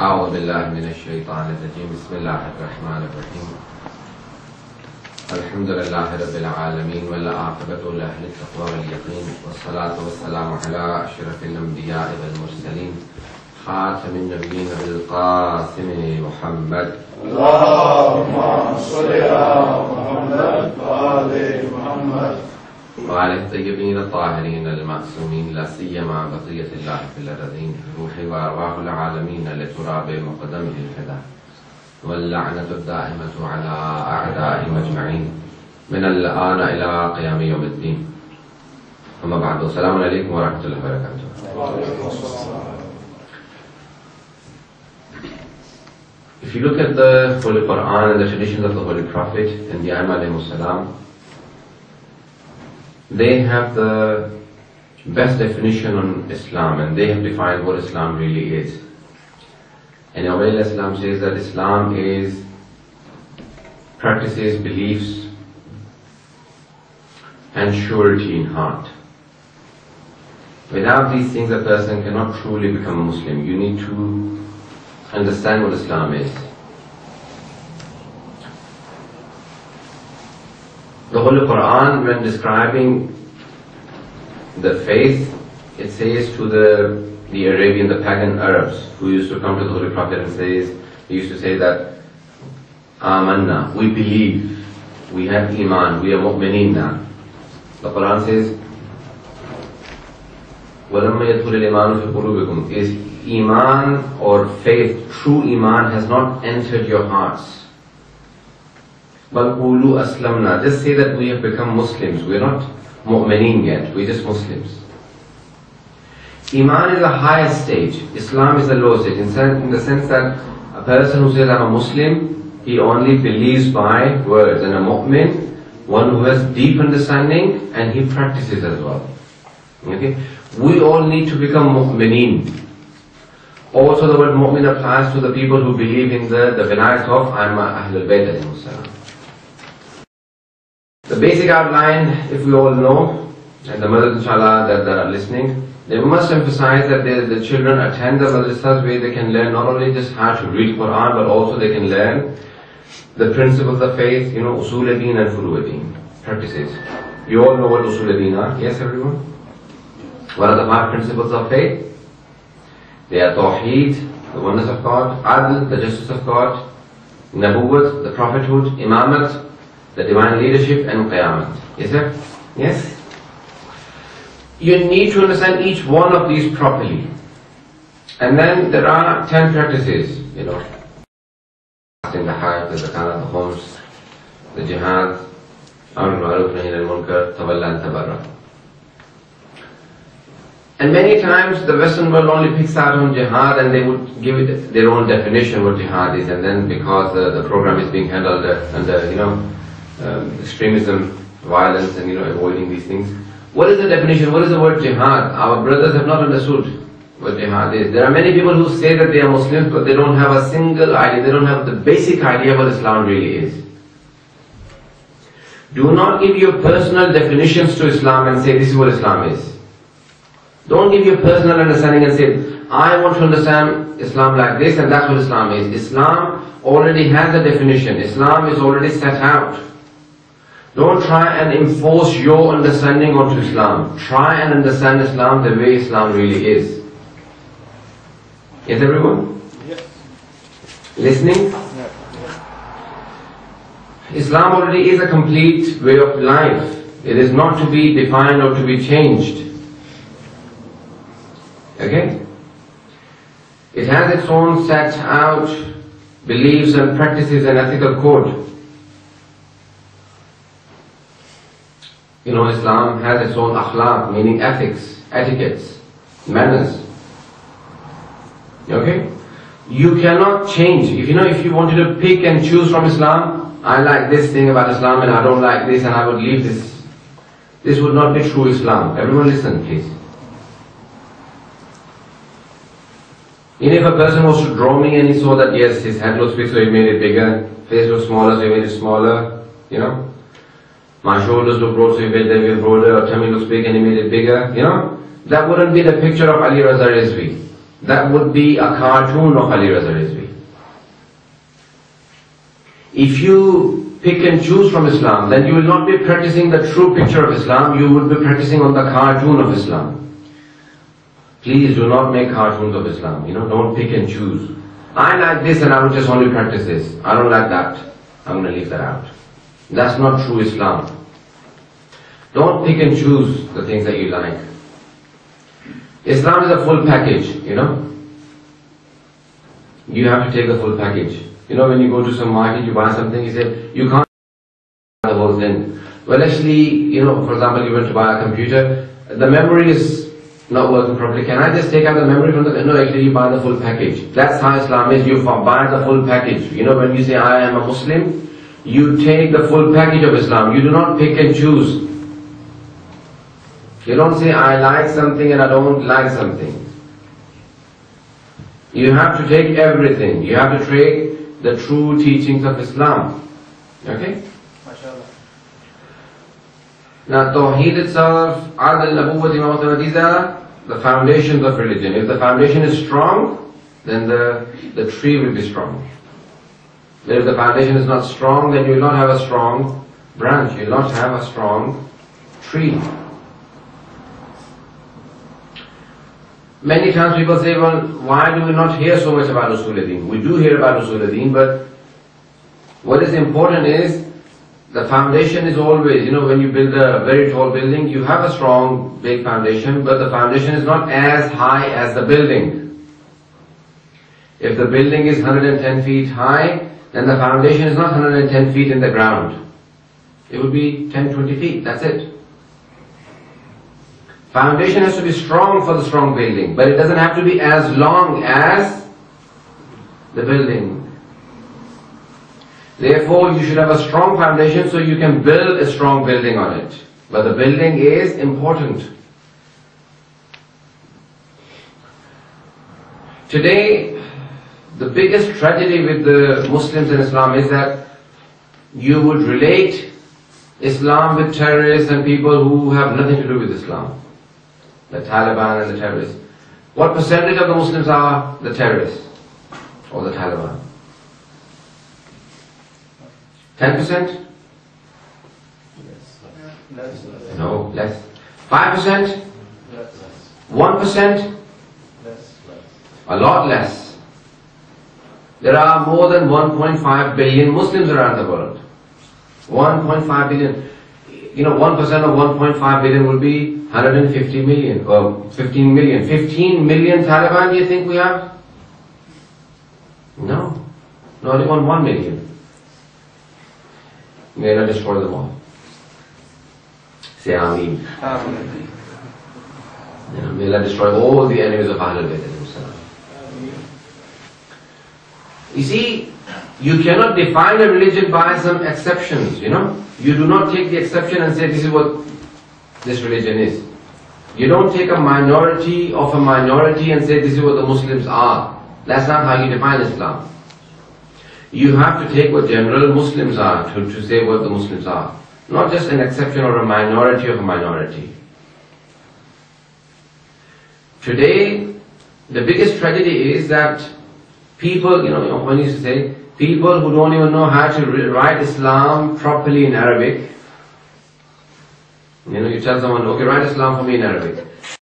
أعوذ بالله من الشيطان الرجيم. بسم الله الرحمن الرحيم. الحمد لله رب العالمين والعاقبة لأهل التقوى واليقين والصلاة والسلام على أشرف الأنبياء والمرسلين خاتم النبيين بالقاسم محمد. اللهم صل على محمد وآل محمد. وعلى الطيبين الطاهرين المعصومين لا سيما بقية الله في الأرضين روح وأرواح العالمين لتراب مقدمه الفدا واللعنة الدائمة على أعدائهم أجمعين من الآن إلى قيام يوم الدين. أما بعد السلام عليكم ورحمة الله وبركاته. If you look at the Holy Quran and the traditions of the Holy Prophet and the salam, they have the best definition on Islam and they have defined what Islam really is. And Awal Islam says that Islam is practices, beliefs, and surety in heart. Without these things, a person cannot truly become a Muslim. You need to understand what Islam is. The Holy Quran, when describing the faith, it says to the the Arabian, the pagan Arabs who used to come to the Holy Prophet and says, they used to say that, Amanna, we believe, we have Iman, we are mu'mineen now. The Quran says, وَلَمَّا يَدْخُلِ الْإِيمَانُ فِي قُلُوبِكُمْ Is Iman or faith, true Iman has not entered your hearts. Manqulu aslamna. Just say that we have become Muslims. We're not mu'mineen yet. We're just Muslims. Iman is the highest stage. Islam is the lowest stage. In, the sense that a person who says, I'm a Muslim, he only believes by words. And a mu'min, one who has deep understanding and he practices as well. Okay? We all need to become mu'mineen. Also the word mu'min applies to the people who believe in the, the benayat of I'm Ahlul Bayt the basic outline, if we all know, and the mothers inshallah that, that are listening, they must emphasize that the, the children attend the madrasas where they can learn not only just how to read Quran, but also they can learn the principles of faith, you know, usul and furu practices. You all know what usul are, yes everyone? What are the five principles of faith? They are Tawheed, the oneness of God, Adl, the justice of God, Nabuwat, the prophethood, Imamat, the divine leadership, and Qiyamat. Yes sir? Yes? You need to understand each one of these properly. And then there are ten practices, you know. In the Hajj, the Zakat, the Khums, the Jihad, Amr al-Ma'ruf, Nahi al-Munkar, Tawalla and Tabarra. And many times the Western world only picks out on jihad and they would give it their own definition what jihad is and then because the, the program is being handled under, under you know, um, extremism, violence and you know, avoiding these things. What is the definition? What is the word jihad? Our brothers have not understood what jihad is. There are many people who say that they are Muslims but they don't have a single idea, they don't have the basic idea what Islam really is. Do not give your personal definitions to Islam and say this is what Islam is. Don't give your personal understanding and say, I want to understand Islam like this and that's what Islam is. Islam already has a definition. Islam is already set out. Don't try and enforce your understanding onto Islam. Try and understand Islam the way Islam really is. Is everyone? Yes. Listening? Islam already is a complete way of life. It is not to be defined or to be changed. Okay? It has its own set out beliefs and practices and ethical code. You know, Islam has its own akhlaq, meaning ethics, etiquettes, manners. Okay? You cannot change. If you know, if you wanted to pick and choose from Islam, I like this thing about Islam and I don't like this and I would leave this. This would not be true Islam. Everyone listen, please. Even if a person was to draw me and he saw that yes, his head looks big so he made it bigger, face was smaller so he made it smaller, you know. My shoulders look broad, so he made them broader, or tummy looks big and he made it bigger, you know? That wouldn't be the picture of Ali Raza Rizvi. That would be a cartoon of Ali Raza Rizvi. If you pick and choose from Islam, then you will not be practicing the true picture of Islam, you will be practicing on the cartoon of Islam. Please do not make cartoons of Islam, you know, don't pick and choose. I like this and I will just only practice this. I don't like that. I'm going to leave that out. That's not true Islam. Don't pick and choose the things that you like. Islam is a full package, you know. You have to take the full package. You know, when you go to some market, you buy something, you say, you can't the whole thing. Well, actually, you know, for example, you went to buy a computer, the memory is not working properly. Can I just take out the memory from the, no, actually you buy the full package. That's how Islam is, you buy the full package. You know, when you say, I am a Muslim, you take the full package of Islam. You do not pick and choose. You don't say, I like something and I don't like something. You have to take everything. You have to take the true teachings of Islam. Okay? MashaAllah. Now, Tawheed itself, Adl, Nabuwwat, Imam these are the foundations of religion. If the foundation is strong, then the, the tree will be strong. If the foundation is not strong, then you will not have a strong branch. You will not have a strong tree. Many times people say, well, why do we not hear so much about Usuluddin? We do hear about Usuluddin, but what is important is the foundation is always, you know, when you build a very tall building, you have a strong, big foundation, but the foundation is not as high as the building. If the building is 110 feet high, then the foundation is not 110 feet in the ground. It would be 10, 20 feet, that's it. Foundation has to be strong for the strong building, but it doesn't have to be as long as the building. Therefore, you should have a strong foundation so you can build a strong building on it. But the building is important. Today, the biggest tragedy with the Muslims in Islam is that you would relate Islam with terrorists and people who have nothing to do with Islam. The Taliban and the terrorists. What percentage of the Muslims are the terrorists or the Taliban? 10%? Less. No, less. 5%? Less. 1%? Less. A lot less. There are more than 1.5 billion Muslims around the world. 1.5 billion. You know, 1% of 1.5 billion will be 150 million or 15 million. 15 million Taliban do you think we have? No. Not even 1 million. May Allah destroy them all. Say Ameen. You know, may Allah destroy all the enemies of Ahlul Bayt. You see, you cannot define a religion by some exceptions, you know. You do not take the exception and say this is what this religion is. You don't take a minority of a minority and say this is what the Muslims are. That's not how you define Islam. You have to take what general Muslims are to, to say what the Muslims are. Not just an exception or a minority of a minority. Today, the biggest tragedy is that people, you know, when you say, people who don't even know how to write Islam properly in Arabic, you know, you tell someone, okay, write Islam for me in Arabic.